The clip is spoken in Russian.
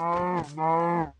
no, no.